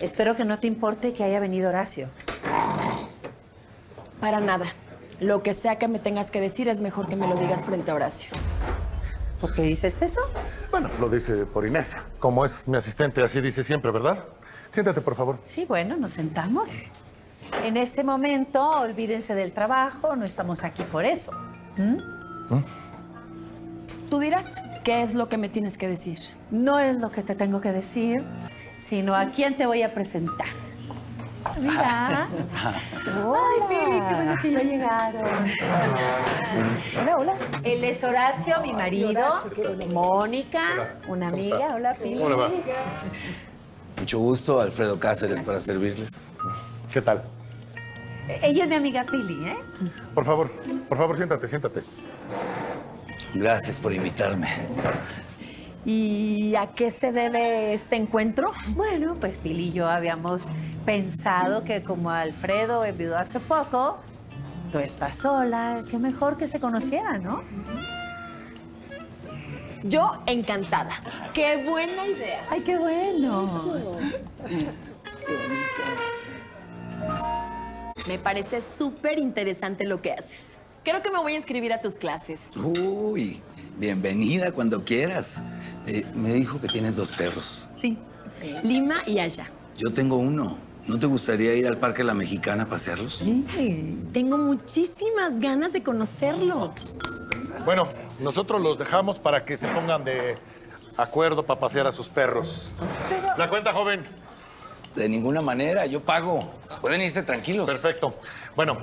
Espero que no te importe que haya venido Horacio. Para nada. Lo que sea que me tengas que decir es mejor que me lo digas frente a Horacio. ¿Por qué dices eso? Bueno, lo dice por Inés. Como es mi asistente, así dice siempre, ¿verdad? Siéntate, por favor. Sí, bueno, nos sentamos. En este momento, olvídense del trabajo, no estamos aquí por eso. ¿Mm? Tú dirás qué es lo que me tienes que decir. No es lo que te tengo que decir, sino a quién te voy a presentar. Mira. Ay, Pili, qué bueno que ya llegaron. Hola, hola. Él es Horacio, mi marido. Mónica, una amiga. Hola, Pili. ¿Cómo le va? Mucho gusto, Alfredo Cáceres, para servirles. ¿Qué tal? Ella es mi amiga Pili, ¿eh? Por favor, por favor, siéntate, siéntate. Gracias por invitarme. ¿Y a qué se debe este encuentro? Bueno, pues Pili y yo habíamos pensado que como Alfredo enviudó hace poco, tú estás sola, qué mejor que se conocieran, ¿no? Yo encantada. ¡Qué buena idea! ¡Ay, qué bueno! Me parece súper interesante lo que haces. Creo que me voy a inscribir a tus clases. Uy, bienvenida cuando quieras. Eh, me dijo que tienes dos perros. Sí. Lima y Aya. Yo tengo uno. ¿No te gustaría ir al Parque La Mexicana a pasearlos? Tengo muchísimas ganas de conocerlo. Bueno, nosotros los dejamos para que se pongan de acuerdo para pasear a sus perros. ¿La cuenta, joven? De ninguna manera, yo pago. Pueden irse tranquilos. Perfecto. Bueno,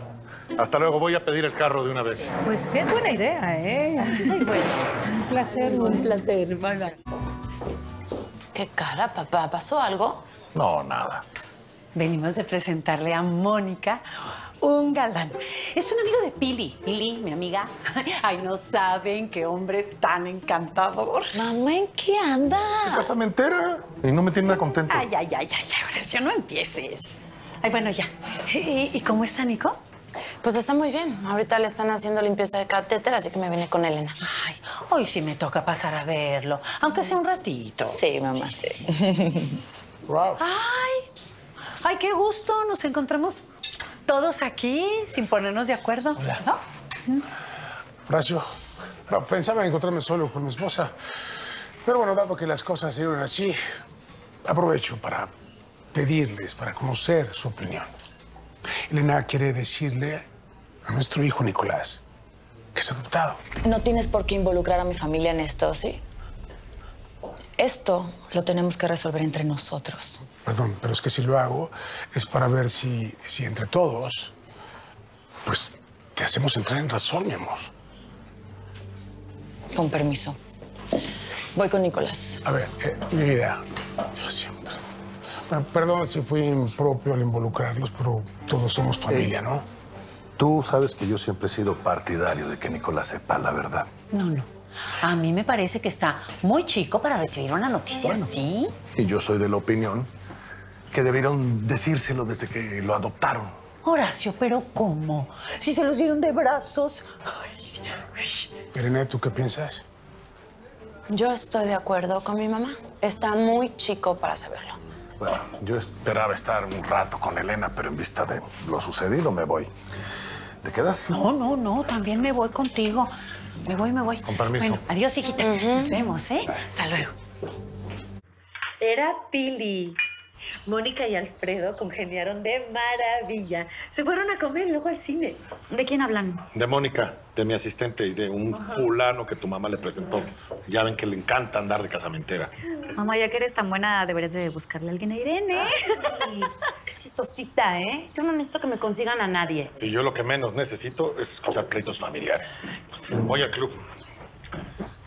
hasta luego. Voy a pedir el carro de una vez. Pues es buena idea, ¿eh? Ay, bueno. Un placer, un placer. Bye, bye. ¿Qué cara, papá? ¿Pasó algo? No, nada. Venimos de presentarle a Mónica un galán. Es un amigo de Pili. Pili, mi amiga. Ay, no saben qué hombre tan encantador. Mamá, ¿en qué anda? Casamentera. Y no me tiene nada contento. Ay, ay, ay, ay, Horacio, no empieces. Ay, bueno, ya. ¿Y, y cómo está, Nico? Pues está muy bien. Ahorita le están haciendo limpieza de catéter, así que me vine con Elena. Ay, hoy sí me toca pasar a verlo, aunque sea un ratito. Sí, mamá, sí. Wow. Ay, ay, qué gusto. Nos encontramos todos aquí sin ponernos de acuerdo. ¿no? Horacio, no, pensaba encontrarme solo con mi esposa. Pero bueno, dado que las cosas se dieron así, aprovecho para pedirles, para conocer su opinión. Elena quiere decirle a nuestro hijo Nicolás que es adoptado. No tienes por qué involucrar a mi familia en esto, ¿sí? Esto lo tenemos que resolver entre nosotros. Perdón, pero es que si lo hago es para ver si, si entre todos, pues te hacemos entrar en razón, mi amor. Con permiso. Voy con Nicolás. A ver, eh, mi vida. Yo siempre. Bueno, perdón si fui impropio al involucrarlos, pero todos somos familia, ¿no? Tú sabes que yo siempre he sido partidario de que Nicolás sepa la verdad. No, no. A mí me parece que está muy chico para recibir una noticia así. Y yo soy de la opinión que debieron decírselo desde que lo adoptaron. Horacio, pero ¿cómo? Si se los dieron de brazos. Elena, ¿tú qué piensas? Yo estoy de acuerdo con mi mamá. Está muy chico para saberlo. Bueno, yo esperaba estar un rato con Elena, pero en vista de lo sucedido me voy. ¿Te quedas? No, no, no, también me voy contigo. Me voy, me voy. Con permiso. Bueno, adiós, hijita. Nos vemos, ¿eh? Hasta luego. Era Pili. Mónica y Alfredo congeniaron de maravilla. Se fueron a comer luego al cine. ¿De quién hablan? De Mónica, de mi asistente y de un fulano que tu mamá le presentó. Ya ven que le encanta andar de casamentera. Mamá, ya que eres tan buena, deberías de buscarle a alguien a Irene. Qué chistosita, ¿eh? Yo no necesito que me consigan a nadie. Y yo lo que menos necesito es escuchar pleitos familiares. Voy al club.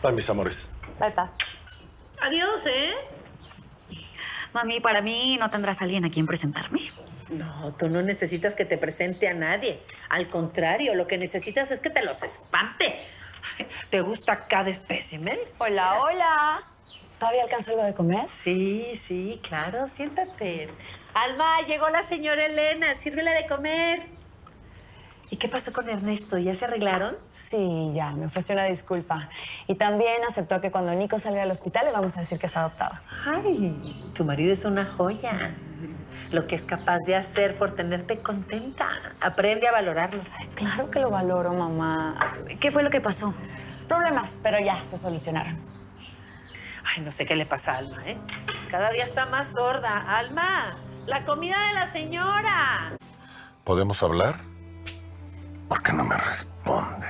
Bye, mis amores. Bye, pa. Adiós, ¿eh? Mami, para mí no tendrás a alguien a quien presentarme. No, tú no necesitas que te presente a nadie. Al contrario, lo que necesitas es que te los espante. ¿Te gusta cada espécimen? Hola, hola. ¿Todavía alcanza algo de comer? Sí, sí, claro, siéntate. Alma, llegó la señora Elena, sírvela de comer. ¿Y qué pasó con Ernesto? ¿Ya se arreglaron? Sí, ya, me ofreció una disculpa. Y también aceptó que cuando Nico salga del hospital le vamos a decir que es adoptado. Ay, tu marido es una joya. lo que es capaz de hacer por tenerte contenta. Aprende a valorarlo. Claro que lo valoro, mamá. ¿Qué fue lo que pasó? Problemas, pero ya se solucionaron. Ay, no sé qué le pasa a Alma, ¿eh? Cada día está más sorda. Alma, la comida de la señora. ¿Podemos hablar? ¿Por qué no me responde?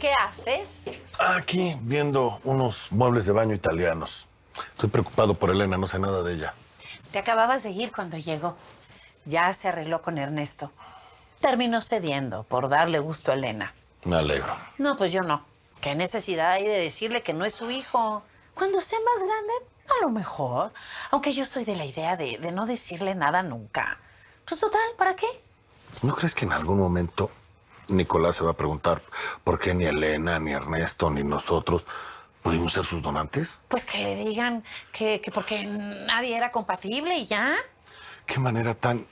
¿Qué haces? Aquí, viendo unos muebles de baño italianos. Estoy preocupado por Elena, no sé nada de ella. Te acababas de ir cuando llegó. Ya se arregló con Ernesto. Terminó cediendo por darle gusto a Elena. Me alegro. No, pues yo no. ¿Qué necesidad hay de decirle que no es su hijo? Cuando sea más grande, a lo mejor. Aunque yo soy de la idea de, de no decirle nada nunca. Pues total, ¿para qué? ¿No crees que en algún momento Nicolás se va a preguntar por qué ni Elena, ni Ernesto, ni nosotros pudimos ser sus donantes? Pues que le digan que, que porque nadie era compatible y ya. ¿Qué manera tan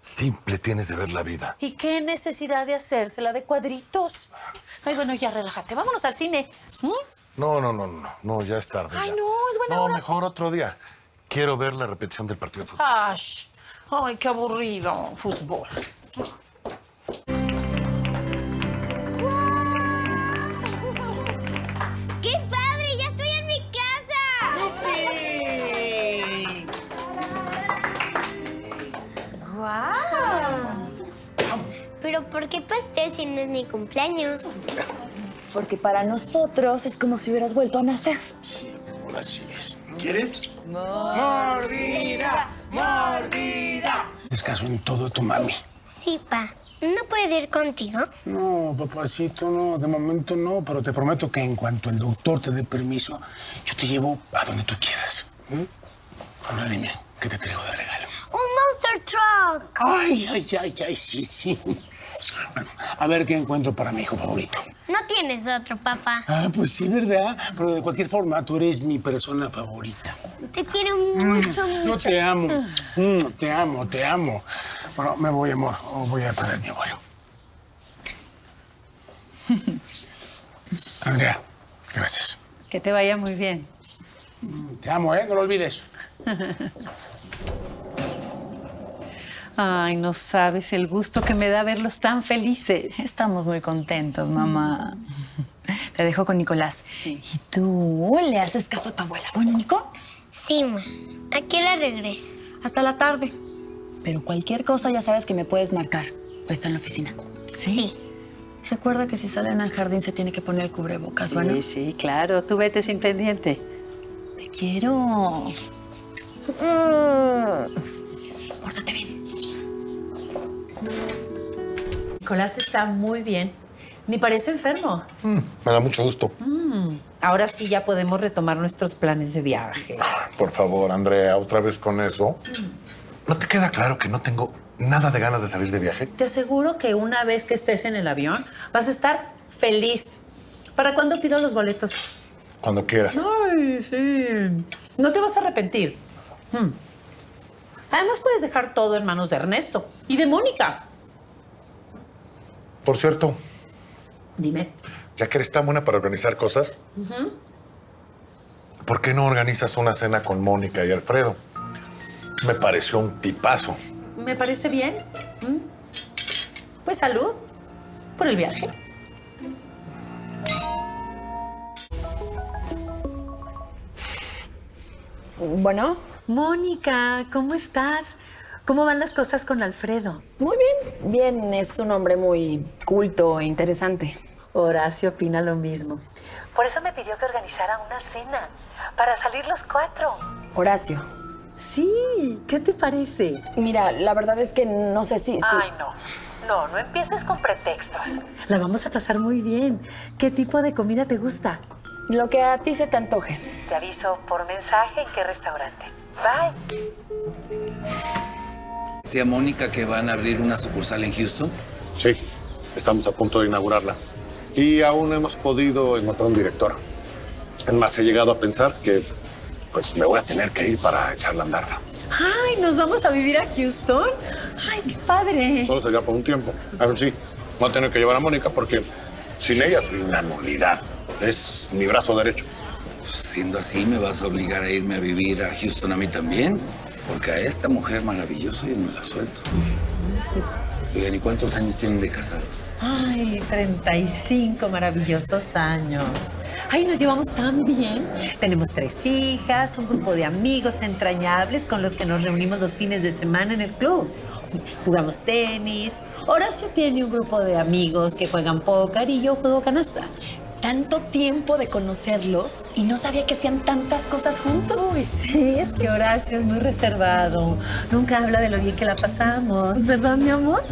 simple tienes de ver la vida? ¿Y qué necesidad de hacérsela de cuadritos? Ay, bueno, ya relájate. Vámonos al cine. ¿Mm? No, no, no, no, no, ya es tarde. Ay, ya. no, es buena No, hora. mejor otro día. Quiero ver la repetición del partido de fútbol. Ay, qué aburrido. Fútbol. ¡Qué padre! ¡Ya estoy en mi casa! Pero ¿por qué pastel si no es mi cumpleaños? Porque para nosotros es como si hubieras vuelto a nacer. Ahora sí es. ¿Quieres? Descanso en todo tu mami. Sí, pa. ¿No puedo ir contigo? No, papacito, no. De momento no, pero te prometo que en cuanto el doctor te dé permiso, yo te llevo a donde tú quieras. ¿Mm? Ahora dime, ¿qué te traigo de regalo? ¡Un Monster Truck! Ay, ay, ay, ay, sí, sí. Bueno, a ver qué encuentro para mi hijo favorito. No tienes otro, papá. Ah, pues sí, ¿verdad? Pero de cualquier forma, tú eres mi persona favorita. Te quiero mucho, Yo mucho. te amo. Mm, te amo, te amo. Bueno, me voy, amor, o voy a perder mi abuelo. Andrea, gracias. Que te vaya muy bien. Te amo, ¿eh? No lo olvides. Ay, no sabes el gusto que me da verlos tan felices. Estamos muy contentos, mamá. Te dejo con Nicolás. Y tú le haces caso a tu abuela. Bueno, Nico, Sí, ma. ¿A qué hora regresas? hasta la tarde. Pero cualquier cosa ya sabes que me puedes marcar. Pues está en la oficina. Sí. Recuerda que si salen al jardín se tiene que poner el cubrebocas, ¿bueno? Sí, sí, claro. Tú vete sin pendiente. Te quiero. Pórtate bien. Nicolás está muy bien. Ni parece enfermo. Me da mucho gusto. Ahora sí ya podemos retomar nuestros planes de viaje. Por favor, Andrea, otra vez con eso. ¿No te queda claro que no tengo nada de ganas de salir de viaje? Te aseguro que una vez que estés en el avión vas a estar feliz. ¿Para cuándo pido los boletos? Cuando quieras. Ay, sí. No te vas a arrepentir. Hmm. Además puedes dejar todo en manos de Ernesto y de Mónica. Por cierto, Dime. ya que eres tan buena para organizar cosas, ¿por qué no organizas una cena con Mónica y Alfredo? Me pareció un tipazo. ¿Me parece bien? ¿Mm? Pues salud por el viaje. Bueno, Mónica, ¿cómo estás? ¿Cómo van las cosas con Alfredo? Muy bien. Bien, es un hombre muy culto e interesante. Horacio opina lo mismo. Por eso me pidió que organizara una cena para salir los cuatro. Horacio. Sí, ¿qué te parece? Mira, la verdad es que no sé si... si- Ay, no. No, no empieces con pretextos. La vamos a pasar muy bien. ¿Qué tipo de comida te gusta? Lo que a ti se te antoje. Te aviso por mensaje en qué restaurante. Bye. Decía Mónica que van a abrir una sucursal en Houston. Sí, estamos a punto de inaugurarla. Y aún no hemos podido encontrar un director. Es más, he llegado a pensar que pues me voy a tener que ir para echarla a andar. Ay, ¿nos vamos a vivir a Houston? Ay, qué padre. Solo sería por un tiempo. A ver, sí, voy a tener que llevar a Mónica porque sin ella soy una nulidad. Es mi brazo derecho. pues, siendo así, me vas a obligar a irme a vivir a Houston a mí también. Porque a esta mujer maravillosa yo no la suelto. Oigan, ¿y cuántos años tienen de casados? Ay, 35 maravillosos años. Ay, nos llevamos tan bien. Tenemos tres hijas, un grupo de amigos entrañables con los que nos reunimos los fines de semana en el club. Jugamos tenis. Horacio tiene un grupo de amigos que juegan póker y yo juego canasta. Tanto tiempo de conocerlos y no sabía que hacían tantas cosas juntos. Uy, sí, es que Horacio es muy reservado. Nunca habla de lo bien que la pasamos, ¿verdad, mi amor?